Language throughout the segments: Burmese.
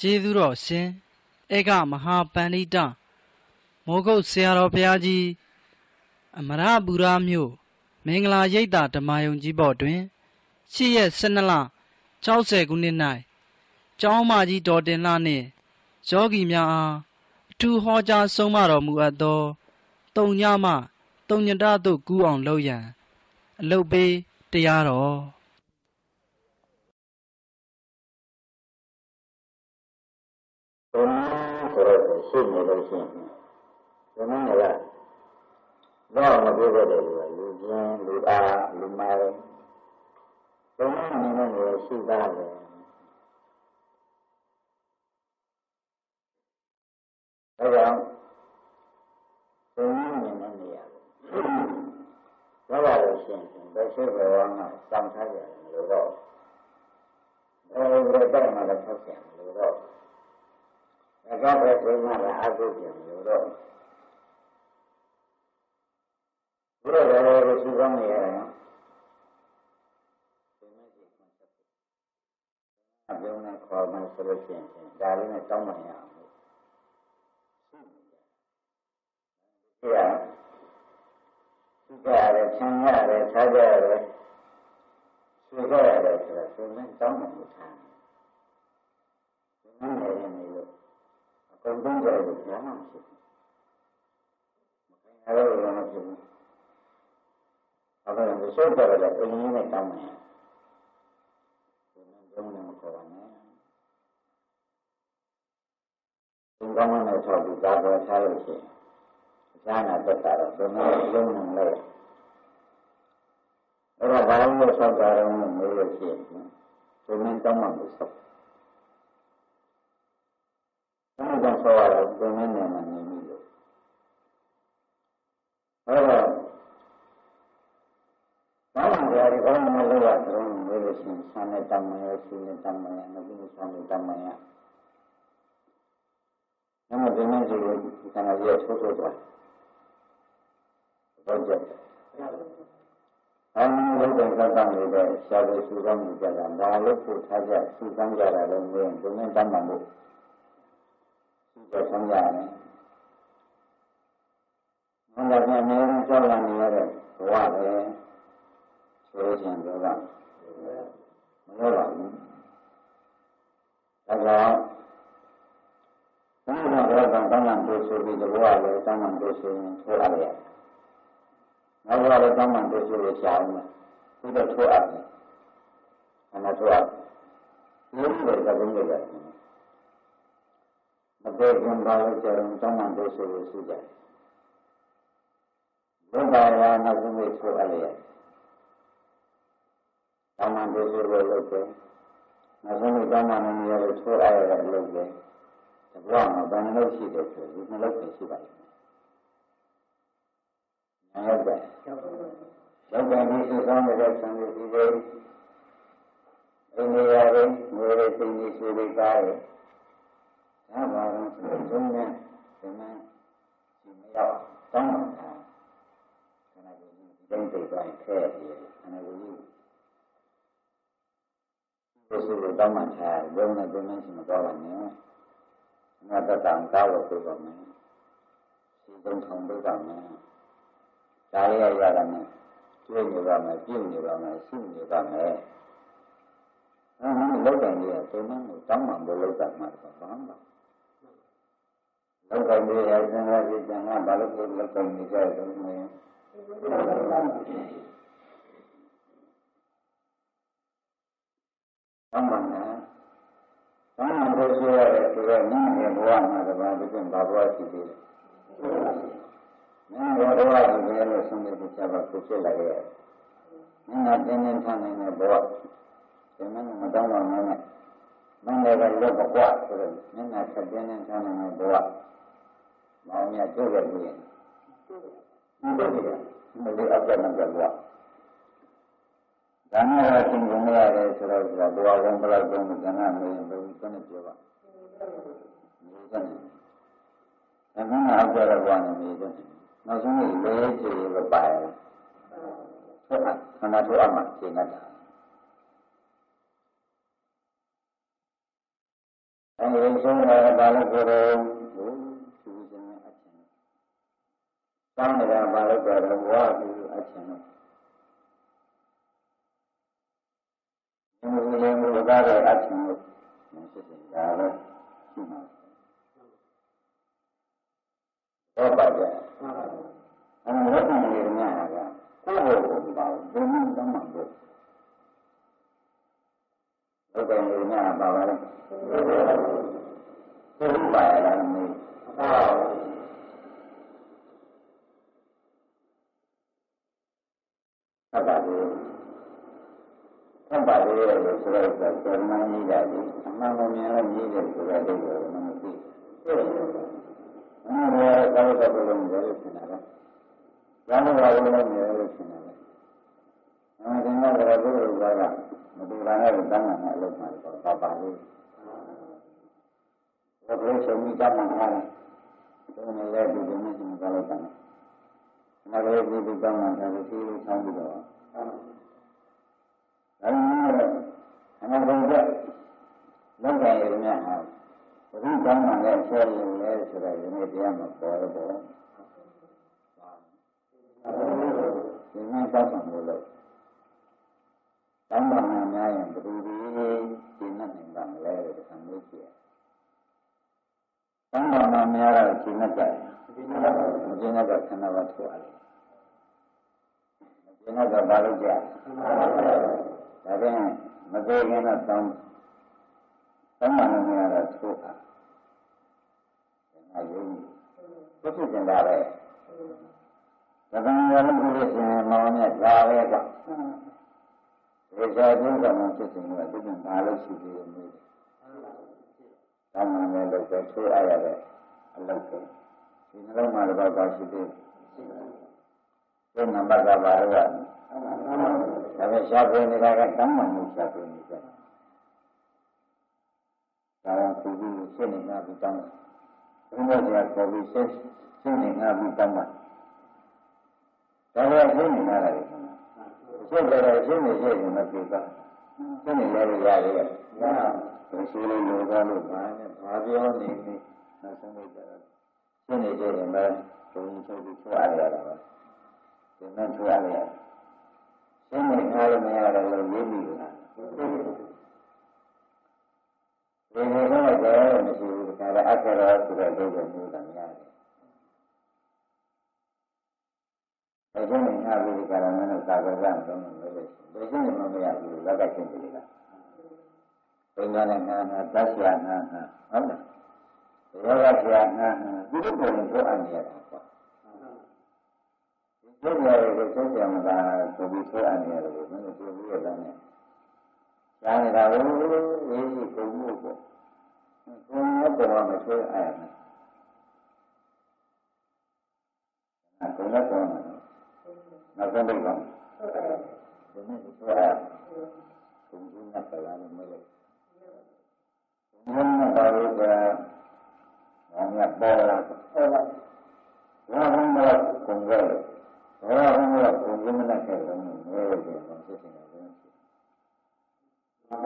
ကျေးဇူးတော်ရှင်ဧကမဟာပန္နိတမောဂုတ်ဆရာတော်ဘုရားကြီးအမရပူရာမြို့မင်္ဂလာရိပ်သာဓမ္မယုံကြီးဘော်တွင်ရှိရက်12လ60ခုနှစ်၌ကျောင်းမကြီးတော်တင်လှနှင့်ယောဂီများအားအထူးဟောကြားဆုံးမတော်မူအပ်သောတုံညမှတုံညတသို့ကူးအောင်လုပ်ရန်အလုတ်ပေးတရားတော်ဘုရားဆိုတော့ရှိနေလို့ရှိရင်ဘုရားက တော့မပြောခဲ့တယ်လို့လူချင်းလူအားလူမိုင်းဘုရားအနေနဲ့ရှိသားတယ်ဒါကြောင့်ဘုရားအနေနဲ့နေရတယ်ဘာပါလို့ရှိရင်ဘယ်ရှိဘဝမှာစောင့်ထားရတယ်လို့တော့အဲဒီတော့မှလည်းဆက်ဆံလို့တော့အကောက်ပဲဆိုမှလည်းအကုသိုလ်မျိုးတော့ ဘုရားလည်းကိုစုကောင်းနေရတယ်နော်အပြုံးနဲ့ခေါ်မှဆိုလို့ရှိရင်ဒါလေးနဲ့တောင်းပန်ရအောင်လို့ရှိရစုကြရတယ်ဆံရတယ်ထားကြရတယ်ဆွေကြရတယ်ဆိုတော့ဆိုရင်တောင်းပန်လို့ထားတယ်ဘယ်နဲ့လဲနေလို့ကုန်သုံးကြတယ်ဘာမှမရှိဘူးမခိုင်ရတော့လည်းမဖြစ်ဘူး အခုလည်းဆိုးကြတယ်အင်းကြီးနဲ့တောင်းမယ်ဒီနေ့ဘုံနဲ့မခေါ်ပါနဲ့ဒီကောင်းတဲ့ထောက်ပြီးသာပေါ်ထားလို့ရှိရင်အချမ်းသာတက်တာတော့ဘုံနဲ့လုံးနေလို့အဲ့ဒါဘာလို့ဆောက်ကြတော့မလို့ရှိရင်ဒီနေ့တောင်းမှမဆောက်ဘာကြောင့်ဆောရတာဘယ်နည်းနဲ့မှနေပြီလို့အဲ့တော့ဘာမှ ကြရီဘာမှမလုပ်ရတော့ဘယ်လိုရှင်ဆံနဲ့တမန်ရရှိနဲ့တမန်ရငါပြီးဆံနဲ့တမန်ရနမဒီနေ့စီကိုခဏရထိုးထိုးသွားတော့ကြအောင်လို့တော့သတ်တမ်းနေတဲ့ဆရာတွေစုကောင်းကြတာဒါလို့ပို့ထားကြစုကောင်းကြတာလည်းမင်းဒီနေ့တမန်ဖို့တော့ဆန်းရတယ်။ဘုရားပြန်နေကြောက်လာနေရတဲ့ဘဝပဲ ဆိုလို့ရှိရင်တော့မလို့ပါဘူး။ဒါကြောင့်ဘုရားတော်ကတောင်းပန်တိုးဆိုပြီးဒီဘဝလည်းတောင်းပန်တိုးဆိုရင်ထိုးရတယ်။နောက်ဘဝလည်းတောင်းပန်တိုးဆိုလို့ရှားအောင်။ဒီတော့ထိုးရတယ်။အနာထိုးရတယ်။ဒီလိုပဲကဘုန်းကြီးကမတည့်ခင်ပါလို့ကြောင်းတောင်းမှတို့ဆိုလို့ရှိကြတယ်ဘုရားရာနောက်ဆုံးကိုဆိုရလေတော င်းမှတို့ဆိုလို့လုပ်တယ်နောက်ဆုံးကိုတောင်းမှမရလို့ဆိုရရတဲ့လုပ်တယ်တဘွားမှာဘယ်နှလို့ရှိတယ်ဆိုဒီနှလုံးပဲရှိပါလိမ့်မယ်ဟုတ်ကဲ့လောကကြီးစုဆောင်တဲ့ဆံရည်ဒီလိုအိန္ဒိယရဲ့ငွေရည်သိနေရှိတဲ့ကားရဲ့ဒါပါတော့ဆိုတော့သုံးနဲ့ဒီမှာဒီမရောက်တောင်းတာခန္ဓာကိုယ်ကြီးဒီတိုင်းသိတိုင်းခဲပြီးခန္ဓာကိုယ်ကြီး ကိုယ်စုလို့တောင်းမှထားဘုံနဲ့ဒီမှာရှိမတော်ပါနဲ့ငါတတန်ကားလို့ပြောပါမယ်စီသုံးဆောင်လုပ်ပါမယ်ဒါရရရတာနဲ့ကျွေးနေပါမယ်ပြုနေပါမယ်ရှိနေပါမယ်အဲဒါလောက်တယ်ကြီးကဒီမှာတောင်းမှမလုပ်တာမှတော့ဘာမှလောက်ကောင်လေးရစဉ်းစားကြည့်ကြမှာဘာလို့ကိုလောက်ကောင်နေကြတယ်မင်းအမှန်နဲ့ဘာမှမပြောရတဲ့ဆိုတော့နင်းရဲ့ဘဝ မှာတပါးတစ်ခုဘာဘဝရှိသေးလဲနင်းရဲ့ဘဝကိုလည်းလို့ဆုံးဖြတ်ချက်ပါကိုဖြစ်လာခဲ့နင်းကတင်းတင်းထန်နေတဲ့ဘဝဒီမှာမတောင်းပါနဲ့မင်းလည်းလောကဘဝဆိုတော့နင်းကဆက်တင်းတင်းထန်နေတဲ့ဘဝမောင်မြတ်ကျုပ်ရဲ့ပြီးရင်ဒီလိုကမလို့အပ်တယ်နဲ့ကွာဒါနဲ့အရှင်ကုန်ရတယ်ဆိုတော့ဒီဘဝကုန်ဘလောက်ကုန်ကဏ္ဍမင်းဘယ်လိုစနေပြောပါမြေစနေ အမှန်အပ်ကြတော့ကွာနေမြေစနေနောက်ဆုံးလေးလေးချေရပါရဲ့ဟုတ်လားခန္ဓာတို့အမှရှင်းနေတာအဲရင်ဆုံးတာဘာလို့ကိုယ်တော်သူရှင်နဲ့အချင်းတောင်းနေတာဘာလို့ကိုယ်တော်ဝါပြီးအချင်းနဲ့ဒီလိုမျိုးသားတဲ့အချင်းလို့မရှိစရာပဲရှိမှာ တော့ပါကြအဲ့ဒါဝတ်နေရမြာကကိုယ့်ဘုံပါဘုံမှတော့မှာပေါ့ဝတ်နေရမြာပါပါလေကိုယ်ပါရတာနေဟုတ်ပါဘူးဟုတ်ပါလေလို့ဆိုတော့ဇမန်ကြီးတာဒီအမှန်မှန်များလို့ကြီးတယ်ဆိုတော့ဒီလိုမမသိ အဲ့ဒါကောင်းတဲ့ဘုရားမျိုးလို့ဖြစ်နေတာ။ကျောင်းတော်ဘုရားမျိုးလို့ဖြစ်နေတာ။အဲဒီမှာတော့ဘုရားကမတူတာနဲ့တန်းမှန်နဲ့အလုပ်မှတော့ပါပါလေး။ဘုရားဆုံးမိတတ်မှန်ထားတယ်။ဒီနေ့လည်းဒီနေ့ကျွန်တော်လည်းတယ်။နောက်လည်းဒီဒီတန်းမှန်ထားလို့ဒီလိုဆောင်းပြီးတော့ဒါမှမဟုတ်အနာဂတ်လောက်ကြရမြတ်ဟာ ဘုရားကောင်းမှလည်းဆဲလို့လဲဆိုတော့ဒီနေ့တရားမှာပေါ်တော့ဒီနေ့တောက်ဆောင်လို့လို့တောင်းပါမှများရင်ဘယ်သူဒီဒီနဲ့နိုင်ပါမလဲလို့ဒီကံလို့ရှိရတောင်းပါမှများတော့ဒီနဲ့ကြတယ်ဒီနဲ့ကခဏပါထွက်ရတယ်ဒီနဲ့ကဘာလို့ကြဒါဖြင့်မသေးခင်တော့တောင်း တောင်းမှများတော့ထိုးတာအယုံဘုသူကျင်တာပဲသက္ကံရလို့ဘုရားရှင်မောင်နဲ့ဒါပဲကဒီစားကျင်းကမှဖြစ်စဉ်ကသူကဘာလို့ရှိသေးလဲမေးတယ်။တောင်းမှလည်းလို့ပဲထိုးအပ်ရတဲ့အလုပ်ပဲဒီနှလုံးမှာတော့ပါရှိသေးတယ်။ဒီနံပါတ်ကဘာလို့လဲ။ဒါပဲရှားပြနေတာကတောင်းမှမှုရှားပြနေကြတယ်။ ရှင်းနေတာပြီးတောင်းတယ်ဘုရားကခေါ်ပြီးဆက်ရှင်းနေငါပြီးတောင်းပါဒါကရှင်းနေလာတယ်ရှင်းတယ်ရှင်းနေရှင်းနေမပြေပါရှင်းနေလည်းရရတယ်ညာဘယ်ရှိလို့လောကလို့ဘာနဲ့ဘာပြောနေနေနောက်ဆုံးလိုက်တာရှင်းနေကြရင်လည်းဘုံချုပ်ပြီးဆွားရတာပါဒီနဲ့ဆွားရရှင်းနေငါလည်းမရတယ်လို့ရေးမိ လားဒီလိုတော့တော့မရှိဘူးဒါကအခရာဆိုတဲ့ဒုက္ခမျိုးကများတယ်။ဒါကြောင့်ငါဘူးဒီကရမနဲ့သာကကြံတော့လို့လို့ဒီရှင်းမမရဘူးလက်ကရှင်းတယ်က။ဘုရားနဲ့ငါငါသတ်ရှာငါငါဟုတ်လား။ဘောရဆရာငါငါဒီလိုပုံကိုအမြဲတာပေါ့။ဒီလိုရတယ်ကိုသိကြမှာဒါဆိုပြီးဆိုအမြဲတယ်ကိုမင်းတို့ပြောပြီးရတဲ့ နဲ့။ရှားနေတာကိုရေးကြည့်ကုန်မှုပေါ့။ကိုယ်ရောပေါ်မှာဆွဲအားရမယ်။အဲကိုယ်ရောပေါ်မှာနောက်ဆုံးတော့ဒီနေ့ဆွဲအားကိုယ်ကြီးနဲ့ပြန်လာမယ်လို့။ဘုရားပါလို့ကဘာမှပေါ်လာပေါ်လာ။ဘာမှမကုန်ကြဘူး။ဘာမှမကုန်ကြမနဲ့ခဲ့တယ်။ဘယ်လိုလဲဖြစ်နေတာ လဲ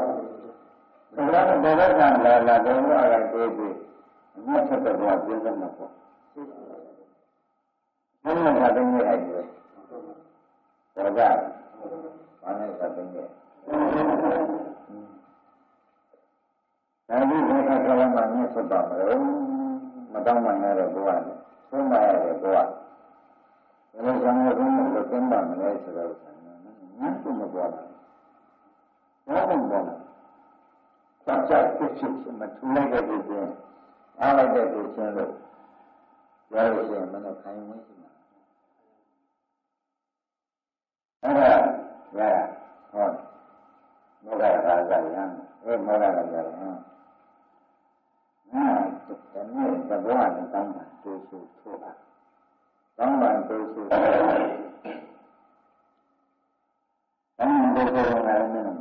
။ဒါကဘယ်တော့မှလာလာတော့အရာတွေးပြီးအမှတ်ချက်တော့ပြင်းစမှာပေါ့။ဘယ်မှာကတည်းကအဲ့ဒီတော့ကဘာနဲ့ကတည်းကဒါဒီဘက်ကကလည်းမမြတ်ဆက်ပါမလို့မတောင်းမှရတဲ့ဘဝနဲ့သုံးပါရတဲ့ဘဝဘယ်လိုဆောင်ရဆုံးလို့သင်ပါမလဲဆိုတော့ဆန္ဒနဲ့ငါ့ကိုမပေါ်လာဘူး။ ဘာမှမပေါ်လာဘူး။ဆက်ချက်ဖြစ်ဖြစ်မထူလိုက်တဲ့ဒီပြင်အားလိုက်တဲ့ဒီချင်းလို့ပြောလို့ရှိရင်မနဲ့ခိုင်းဝင်ရှိမှာအဲ့ဒါရဟောမောဂရာဇာယံအဲမောဂရာဇာယံငါတနေ့တဘောနဲ့တောင်းတာတူစုထိုးတာတောင်းတာတူစုတောင်းတာတူစုကလည်းမင်း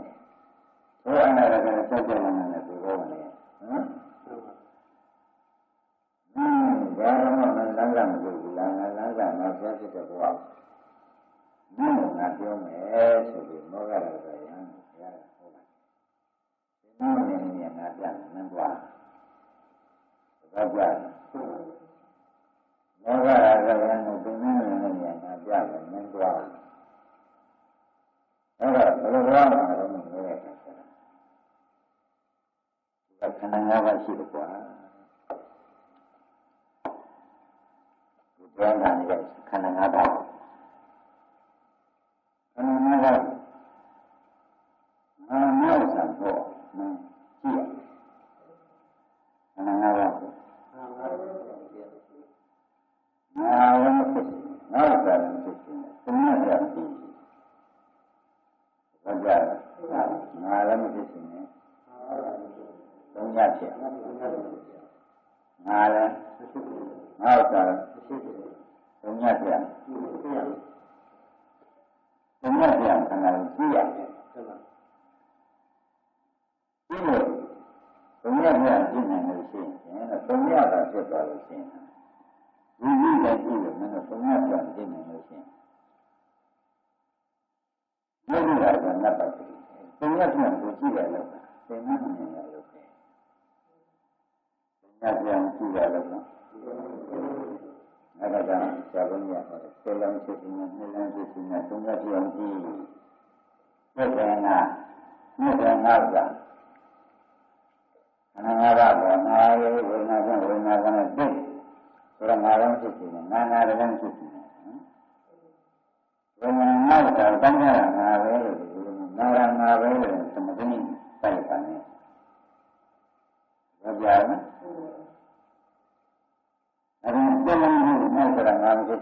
ဘုရား နဲ့လည်းဆက်ကြနေတယ်ဒီလိုနဲ့ဟမ်ဟင်းဒါတော့လမ်းကမလို့ဘူးလမ်းကလမ်းကနောက်ဆက်ဖြစ်တဲ့ဘဝနင်းငါပြောမယ်ဆိုပြီးမောဂရဆိုရံရတာဟုတ်လားဒီနင်းနေနေငါပြန်နင်းသွားဘာပြမောဟရာဇဝံကိုသူမင်းနဲ့ဉာဏ်နာပြတယ်မင်းသွားအဲ့တော့ဘယ်လိုသွားမှာလဲမလို့ရတဲ့ခါကျ တော့ဒီကခန္ဓာ၅ပါးရှိတယ်ကွာဒီပြန်လာနေတဲ့ခန္ဓာ၅ပါးခန္ဓာ၅ပါးငါနောက်ဆံတော့မင်းကြည့်ရခန္ဓာ၅ပါးငါဝမ်းဖြစ်ငါ့ဆံဖြစ်နေတယ်ဘုရားပြပြီးဘာကြငါလည်းမဖြစ်နေ နဲ့သုံးရဖြစ်ငါလည်းငါ့ဆံသုံးရဖြစ်သုံးရဖြစ်ခန္ဓာကိုကြည့်ရတယ်ဒီလိုသုံးရဖြစ်ကြည့်နိုင်လို့ရှိရင်သုံးရတာဖြစ်သွားလို့ရှိရင်ဒီလိုလည်းကြည့်လို့မင်းတို့သုံးရဖြစ်ကြည့်နိုင်လို့ရှိရင်ဘုရားကနတ်ပတ်တယ်။သုံးရပြန်ကိုကြည့်ရလို့သင်္မမြင်ရလို့ပဲ။ သုံးရပြန်ကြည့်ရလို့နော်။အဲ့ဒါကဆရာဘုန်းကြီးကဟောတယ်။စေလုံးဖြစ်ခြင်းနဲ့နှလုံးဖြစ်ခြင်းနဲ့သုံးရပြန်ကြည့်။ဘုရားကမြတ်တော်ငါကအနာဂတ်ကငါရေဝိညာဉ်ကဝိညာဉ်ကနဲ့သိဆိုတော့ငါလုံးဖြစ်ခြင်းနဲ့ငါငါတည်းဖြစ်ခြင်းဘယ်မှာငါ့ကိုတောင်းကြတာငါပဲလို့ငါရငါပဲလို့သမထနိတိုက်ပါနဲ့ဘယ်ပြာလဲအဲ့ဒါပြန်လာလို့ငါ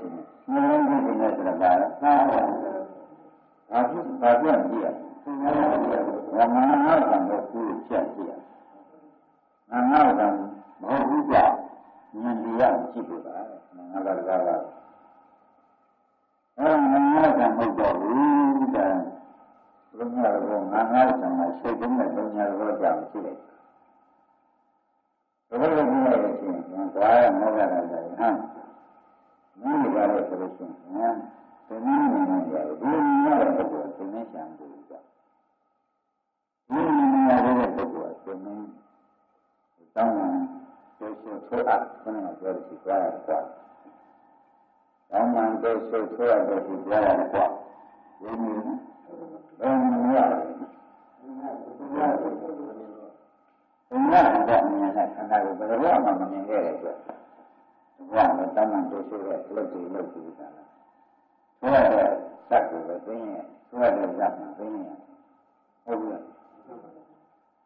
ဆိုတာငါမဖြစ်ဘူးငါလည်းဖြစ်နေဆိုတာပါလားဟာဘာဖြစ်ဘာပြန်ကြည့်ရဝမနာကံတော့ကိုချက်ကြည့်ရငါငါကံမဟုတ်ဘူးကြာဉာဏ်တရားကြည့်ဖို့ပါငါကလည်းအဲ့ဒါငါးကံမဟုတ်တော့ဘူးတဲ့ဘုရားကငါးငါးကံမှာရှိတဲ့နဲ့ဘုရားကကြောင့်ရှိတယ်ဘုရားကပြောရတဲ့ချင်းငါသွားရမောကတာလည်းဟမ်မင်းကလည်းဆိုလို့ရှိရင်ဟမ်ဒီနည်းနဲ့ရတယ်ဒီနည်းနဲ့ပုဂ္ဂိုလ်ကိုသင်္ချာဘူးကြဒီနည်းနဲ့ရတဲ့ပုဂ္ဂိုလ်ကသင်္တောင်းတယ် ဆိုဆိုဆိုအပ်ခဏပြောလို့ရှိသွားရတယ်။တောင်းမှန်တဲ့ဆုတ်ဆွဲတဲ့ဒီကြားရတယ်ကွာ။ဒီနည်းဘယ်နည်းရလဲ။ဘုရားကတော့မြင်တဲ့ခန္ဓာကိုဘယ်လိုမှမမြင်ခဲ့တဲ့အတွက်ဘုရားကတောင်းမှန်တဲ့ဆုတ်တဲ့လုပ်ကြည့်လုပ်ကြည့်တာလား။ဆွဲတဲ့စက်ကိုပဲသိရင်ဆွဲတဲ့စက်မှာသိရင်ဟုတ်ပြီ။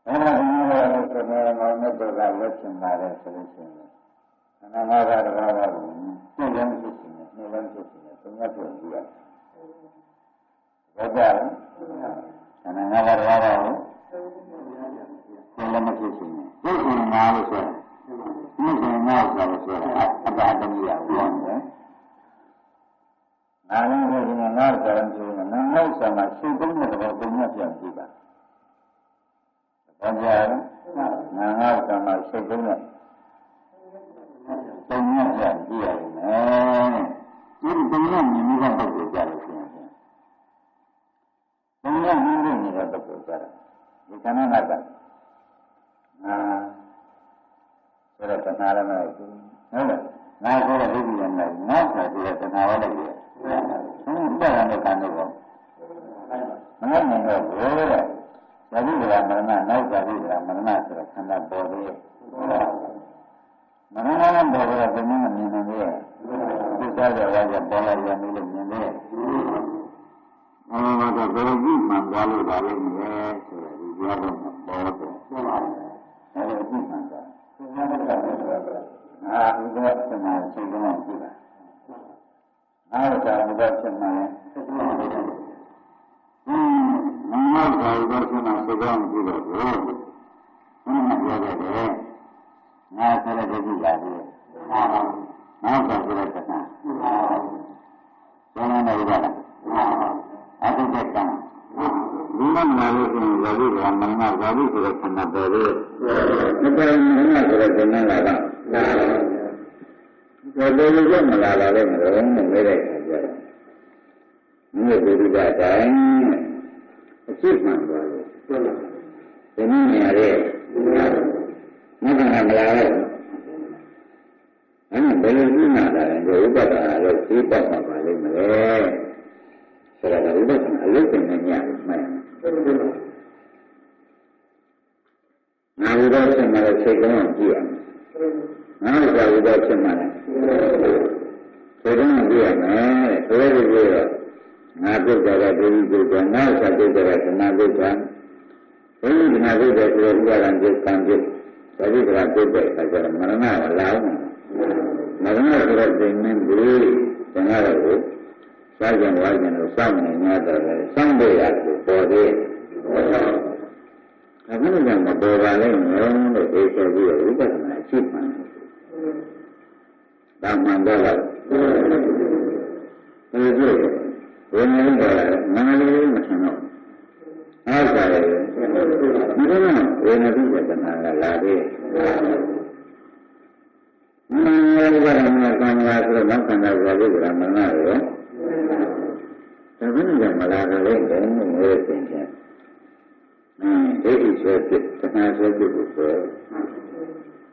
အဲ့ဒါကလည်းဒီလိုမောင်မြတ်တို့ကလက်ချင်ပါတယ်ဆိုလို့ရှိရင်ခန္ဓာ၅ပါးတရားပါကိုသိရင်ဖြစ်နေနှလုံးဖြစ်နေသုံးရပြုကြည့်ရဘောကြလားခန္ဓာ၅ပါးတရားပါကိုသိလည်းမဖြစ်နေသိရင်ငါလို့ဆိုရင်သိရင်ငါဆိုလို့ဆိုရင်အတ္တတမိယပြောနေတယ်နာလည်းဘုရားငါဆိုရင်ဒီနာငါဆိုမှရှင်းသုံးတဲ့ဘောသုံးရပြန်ကြည့်ပါဘောကြလားနာငါဆိုမှရှင်းသုံးတဲ့သုံးရပြန်ကြည့်ရတယ်ဒီသုံးရမြင်မှုကပုဂ္ဂိုလ်ကြလို့ရှိရင်သုံးရမြင်မှုနေတဲ့ပုဂ္ဂိုလ်ကြတယ်ဒီခန္ဓာငါကအာဆိုတော့တဏှာလည်းမဟုတ်ဘူးဟုတ်လားငါဆိုတဲ့ဒုက္ခလည်းမဟုတ်ငါဆိုတဲ့တဏှာလည်းလည်းဟုတ်ဟုတ်တယ်လည်းကံတော့မနိုင်နိုင်တော့ဘယ်လိုလဲ ဇာတိကမရဏနောက်ဇာတိကမရဏဆိုတဲ့ခန္ဓာပေါ်သေးရဲ့မရဏနဲ့ပေါ်တော့ဘယ်နည်း ဒီမှာလာလို့ရှိရင်ဇာတိကမင်္ဂဇာတိဆိုတဲ့ခန္ဓာပေါ်တယ်မပေါ်မင်္ဂဆိုတဲ့ခန္ဓာလာတာဒါလိုလိုမလာလာလို့မလို့မမေးတဲ့ခါကျတော့မြေဘုရားတိုင်းအစ်စ်မှန်သွားလို့ဒီနည်းရတဲ့မကမလာတော့လိုပြီးမှလာတယ်ဒီဥပဒနာလို့သိပတ်မှာပါလိမ့်မယ် ဆိုတော့ဥပဒနာအလုပ်တင်နေညမှန်ငါဘုရားဆက်မှာစိတ်ကောင်းကြည့်ရမယ်ငါ့ဘုရားဆက်မှာစိတ်ကောင်းကြည့်ရမယ်ဆိုရတဲ့ပြောတော့ငါပြုတ်ကြတဲ့ဒိဋ္ဌိပြုတ်ကြငါဆက်ပြုတ်ကြတဲ့ခဏပြုတ်ကြဘုရားခဏပြုတ်တဲ့ဆိုတော့ဥပါဒံပြုတ်ကံပြုတ်သတိကရာပြုတ်တဲ့အခါကျတော့မရဏကလာအောင်မရဏဆိုတဲ့သိနေပြီသင်္ဃရကို စားကြံဝါကြံလို့စောင့်နေ냐တော့လေစောင့်လို့ရတယ်ပေါ်သေးအခုလည်းမပေါ်ပါလိမ့်မယ်လို့သိချပြီးတော့ဥပဒနာရှိမှန်ဒါမှန်တော့လားဒီလိုဘယ်နည်းတော့ငါလေးမထင်တော့အားကြတယ်ဒီတော့ဝေနတိဝေဒနာကလာသေးမင်းရဲ့ဘာမှမကံရဆိုတော့ခန္ဓာကိုယ်ကိုယ်ကမနာရော ဒါဘယ်နဲ့မလာကြလဲတဲ့ငွေသင်ချင်းအင်းဒိဋ္ဌိဆွဲဖြစ်တဏှာဆွဲဖြစ်ကိုဆို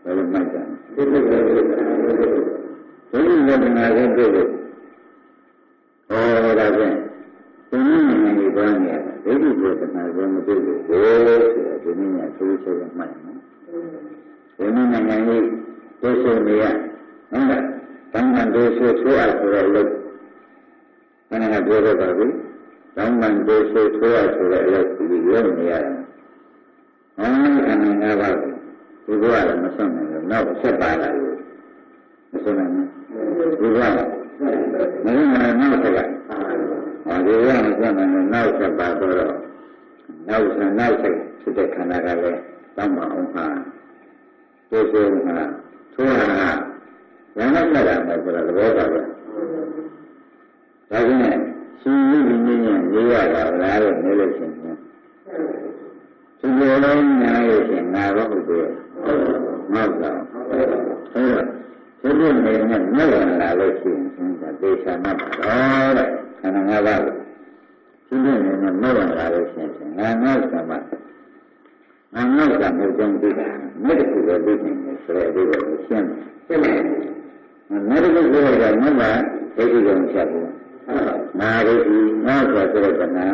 ဘယ်လိုမှတ်ကြလဲဒီလိုပဲဒီလိုဝေဒနာကိုတွေ့လို့ဟောဒါဖြင့်ဒီနည်းနဲ့ဒီဘာနဲ့ဒိဋ္ဌိဝေဒနာကိုမတွေ့လို့ဆိုတော့ဒီနည်းနဲ့သိဆိုရမှတ်နော်ဒီနည်းနဲ့လည်းဒုဆိုနေရဟုတ်လားတန်ခါဒုဆိုဆိုအပ်ဆိုတော့လို့ ခဏကပြောတော့ပါဘူးတောင်းပန်ဒုဆိုဆိုရဆိုတဲ့အလုပ်ဒီရောနေရတယ်။ဟောခန္ဓာ၅ပါးဒီဘဝလည်းမဆုံးနိုင်ဘူး။နောက်ဆက်ပါလာလို့မဆုံးနိုင်ဘူး။ဒီဘဝမဆုံးနိုင်နောက်ဆက်ကဟောဒီဘဝမဆုံးနိုင်ဘူးနောက်ဆက်ပါတော့နောက်ဆက်နောက်ဆက်ဖြစ်တဲ့ခန္ဓာကလည်းတောင်းပန်အောင်ဟာဒုဆိုဟာဆိုဟာရဟန်းဆက်တာပဲဆိုတော့သဘောပါပဲ။ ဒါကြောင့်ရှင်ကြီးကြီးကြီးရေးရတာလားလို့နေလို့ရှိရင်ဒီလိုလုံးညာလို့ရှိရင်ငါတော့ဟုတ်တယ်မဟုတ်တော့ဟုတ်တော့ဒီလိုနေနဲ့မြတ်လာလို့ရှိရင်ရှင်ကဒေသနာပါတော့တဲ့ခန္ဓာ၅ပါးကိုဒီလိုနေနဲ့မြတ်လာလို့ရှိရင်ငါငါ့ကမှငါငါ့ကမျိုးကျုံပြီးတာမြတ်ကူပဲပြီးနေတယ်ဆိုတဲ့ဒီလိုရှင်းတယ်ရှင်းတယ်မြတ်ကူဆိုရတာမြတ်ကဒိဋ္ဌိကိုမချက်ဘူး နာရီဒီငါဆိုတဲ့ကနာ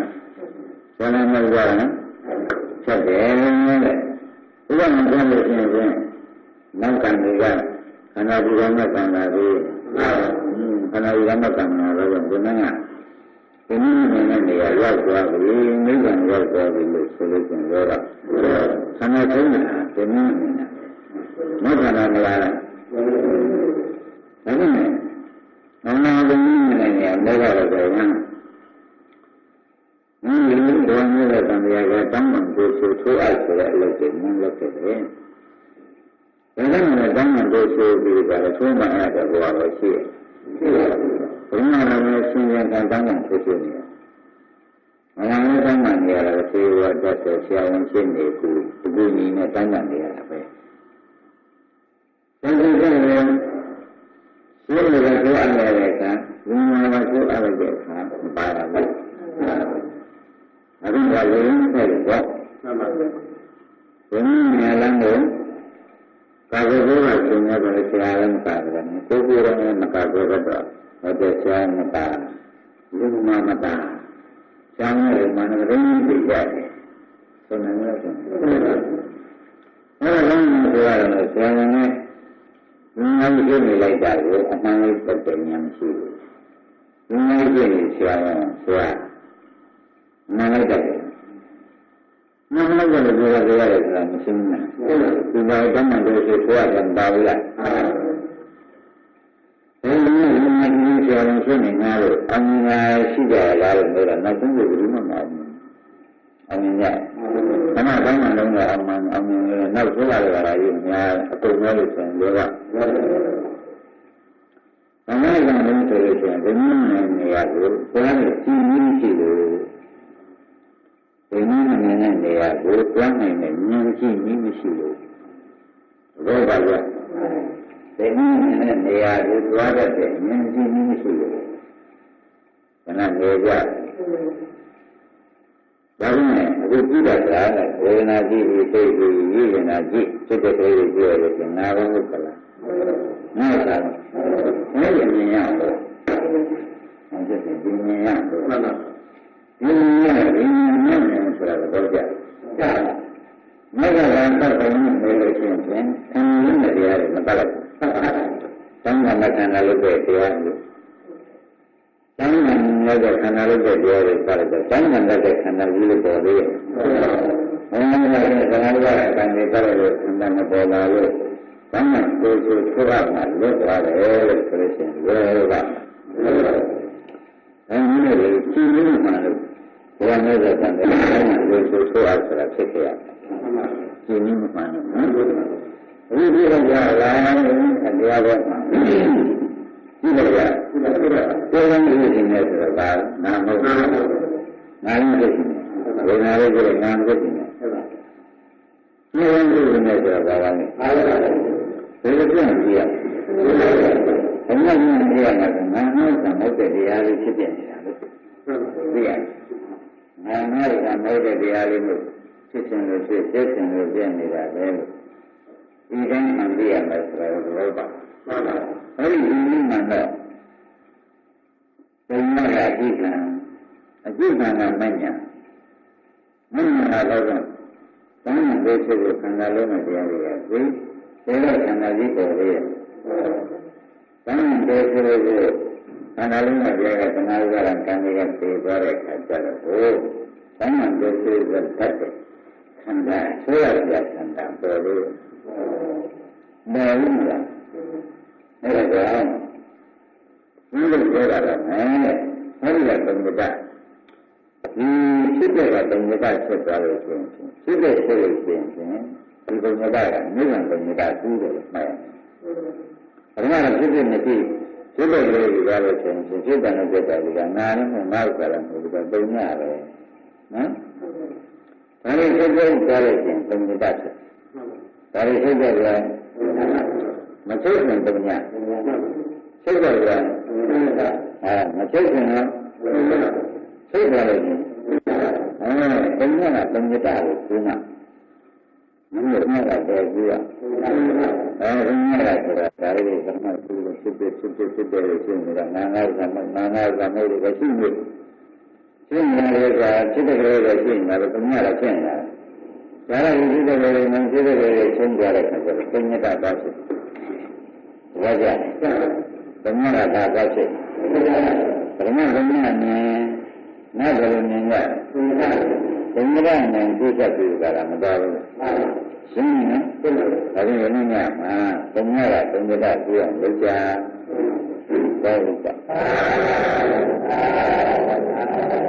ဆန္ဒမကြရင်ချက်တယ်တဲ့ဥပမာပြောလို့ရှိရင်နောက်ကံတွေကခန္ဓာဒီကမဲ့ကံလာပြီးခန္ဓာဒီကမဲ့ကံလာတော့ဒီနေ့ကဒီနေ့နဲ့နေရာရောက်သွားပြီမိဂံရောက်သွားပြီလို့ဆိုလို့ရှိရင်တော့ခန္ဓာဆုံးတာဒီနေ့နဲ့မောခန္ဓာမလားဒါနဲ့အ မှန်ကုန်နေနေမောဟတော့တယ်နော်။ဒီလိုတော်နေတဲ့တန်တရားကတောင်းပန်ကိုဆိုထိုးအပ်ဆိုတဲ့အလုပ်ကိုမလုပ်ခဲ့တယ်။ဒါကြောင့်လည်းတောင်းပန်ကိုဆိုပြီးကြတယ်ထိုးမှအဲ့ဒါဘောတော့ရှိတယ်။ဘုရားလည်းဆင်းရဲကတောင်းပန်ထိုးဆိုနေတယ်။မလာလည်းတောင်းပန်နေရတာသေဝတတ်တဲ့ဆရာဝန်ရှင်းနေကူအကူညီနဲ့တောင်းပန်နေရတာပဲ။ဒါကြောင့်လည်း ဘုရားကပြောအပ်တဲ့အခါဝိညာဉ်ကပြောအပ်တဲ့အခါမပါဘူး။အခုကလည်းတဲ့တော့မှန်ပါဗျာ။ဘုရားလမ်းကိုကာကွယ်ဖို့ကရှင်ရတဲ့ဆရာလည်းမကာကွယ်နဲ့ကိုယ်ကိုယ်လည်းမကာကွယ်တော့ဟောတဲ့ဆရာမတာလူမမတာကျောင်းရဲ့မနရင်းပြရတယ်။ဆိုနေလို့ဆို။အဲ့ဒါလည်းပြောရတယ်ဆ ရာလည်းငါးကြီးနေလိုက်တာကိုအမှန်လေးပတ်တယ်ညာမရှိဘူး။ငါးကြီးနေဆရာကဆရာနားလိုက်တယ်။နားလိုက်တယ်ပြောရကြရတယ်ဆိုတာမရှိဘူး။ဒီမှာတမ်းမှန်လို့ဆိုသွားတယ်ပါဘူးလား။အဲဒီလိုမျိုးဆရာကဆိုနေငါတို့အမှန်ရှိကြလားလို့ပြောတာနောက်ဆုံးကိုဘယ်လိုမှမအောင်ဘူး။ အမှန်ကခဏတိုင်းမှလုံးတော့အမှန်အမှန်လည်းနောက်ဆိုးလာကြတာကြီးအများအကုန်လုံးလို့ဆိုရင်လောက။ဘာမှမလုပ်လို့ဆိုလို့ရှိရင်ဒီနည်းနဲ့နေရာကိုသွားနေစီးပြီးရှိလို့ဒီနည်းနဲ့နေရာကိုသွားနိုင်တဲ့ဉာဏ်ရှိနည်းမရှိလို့ဘောပါကဒီနည်းနဲ့နေရာကိုသွားတတ်တဲ့ဉာဏ်ရှိနည်းမရှိလို့ခဏနေကြ ဒါပေမဲ့အခုကြည့်တာကဝေဒနာကြည့်ပြီးသိပြီးဝိညာဏကြည့်စိတ်တည်းလေးကြည့်ရလို့ငါဘာဟုတ်ကလားငါသာအဲ့ဒီမြင်ရလို့အဲ့ဒီဒီမြင်ရလို့မှန်ပါဒီမြင်ရဒီမြင်ရဆိုတာတော့ကြကြာမဂ္ဂလန်တော့ဘယ်လိုလဲလို့ရှိရင်ခံရင်းတရားတွေမပတ်လိုက်သံဃာမခန္ဓာလို့ပဲတရားလို့ သံဃာနဲ့ခန္ဓာလို့ပဲတရားတွေပတ်လိုက်တော့သံဃာနဲ့ခန္ဓာကြီးလို့ပေါ်သေးရဲ့ဘုရားကလည်းသံဃာကလည်းအတိုင်းပတ်လို့ခန္ဓာမပေါ်လာလို့သံဃာကိုယ်ကိုထွတ်ရမှာလွတ်သွားတယ်လို့ဆိုလို့ရှိရင်လွယ်ပါအဲဒီလိုကြည့်လို့မှလို့ဘုရားမြတ်စွာဘုရားကသံဃာကိုယ်ကိုထွတ်ရဆိုတာဖြစ်ခဲ့ရတယ်ကြည့်လို့မှလို့နော်ဒီဒီကကြာလာတယ်တရားပေါ်မှာ ကြည့်လိုက်ရကိုယ်ကမြင်နေတယ်ဆိုတာကနာမဟုတ်ဘူးနာရင်းဖြစ်နေဝေဒနာလေးကနာမဖြစ်နေဒီလိုမျိုးနေဆိုတာဘာလဲအားလုံးဘယ်လိုပြန်ကြည့်ရဘယ်လိုမြင်ရမှာလဲနာမကမဟုတ်တဲ့တရားလေးဖြစ်ပြနေတာလို့သိရနာမကမဟုတ်တဲ့တရားလေးလို့ဖြစ်ခြင်းလို့ဖြစ်ဖြစ်ခြင်းလို့ပြနေတာပဲလို့ဒီတိုင်းမှသိရမယ်ဆိုတော့ဘယ်ပါ အဲ့ဒီဒီမှတော့ဘယ်မှာအကြည့်ခံအကြည့်ခံကမညာမညာတော့ကသံဃာဒေသကိုခန္ဓာလုံးနဲ့တရားတွေကသိဒီလိုခန္ဓာကြီးပေါ်လေသံဃာဒေသကိုခန္ဓာလုံးနဲ့တရားကသနာဥပါဒံကံတွေကသိသွားတဲ့အခါကျတော့ဟိုသံဃာဒေသကိုတတ်တဲ့ခန္ဓာဆွဲရပြခန္ဓာပေါ်လို့မယ်လို့လား အဲ့ဒါကြောင့်ဒီလိုပြောတာကမယ်အဲ့ဒီကသုံးကြဒီဖြစ်တဲ့ကသုံးကြဖြစ်သွားလို့ဆိုရင်ဖြစ်တဲ့ဖြစ်လို့ရှိရင်ဒီသုံးကြကနိဗ္ဗာန်သုံးကြကူးတယ်လို့မှတ်ရတယ်။ဒါကဖြစ်ဖြစ်မရှိဖြစ်တဲ့လေးတွေကြားလို့ရှိရင်ဖြစ်တဲ့နဲ့ပြတ်တာကငါလည်းမငါ့ဥစ္စာလည်းမဟုတ်ဘူးသုံးညပဲနော်။ဒါလေးဖြစ်တဲ့ကြားလို့ရှိရင်သုံးကြဖြစ်။ဒါလေးဖြစ်တဲ့က မဖြစ်ရင်သုံးညဖြစ်တဲ့ကအဲမဖြစ်ရင်တော့ဖြစ်တယ်လို့အဲဘုရားကသုံးရတာကိုကုနာမင်းတို့ကလည်းကြည့်ရအဲဘုရားကဆိုတာဒါလေးကမှသူ့ကိုဖြစ်ဖြစ်ဖြစ်ဖြစ်ဖြစ်တယ်လို့ရှင်းနေတာနာငါကမှနာငါကမှလို့ရှိနေရှင်းနေတယ်ကဖြစ်တဲ့ကလေးကရှင်းနေတာဘုရားကရှင်းနေတာဒါရည်ဖြစ်တဲ့ကလေးနဲ့ဖြစ်တဲ့ကလေးရှင်းကြတဲ့ခါကျတော့သုံးရတာပါဖြစ် ရကြတယ်။ဗမဏတာကစိတ်ဗမဏဗမဏမြင်နတ်ဘယ်လိုမြင်ရဗမဏနိုင်ကြည့်တတ်ပြီကလားမတော်ဘူး။ရှင်းနော်။ဒါကြောင့်လည်းညမှာဗမဏကဗမဏကြည့်အောင်လုပ်ကြ။တော်လို့ပါ။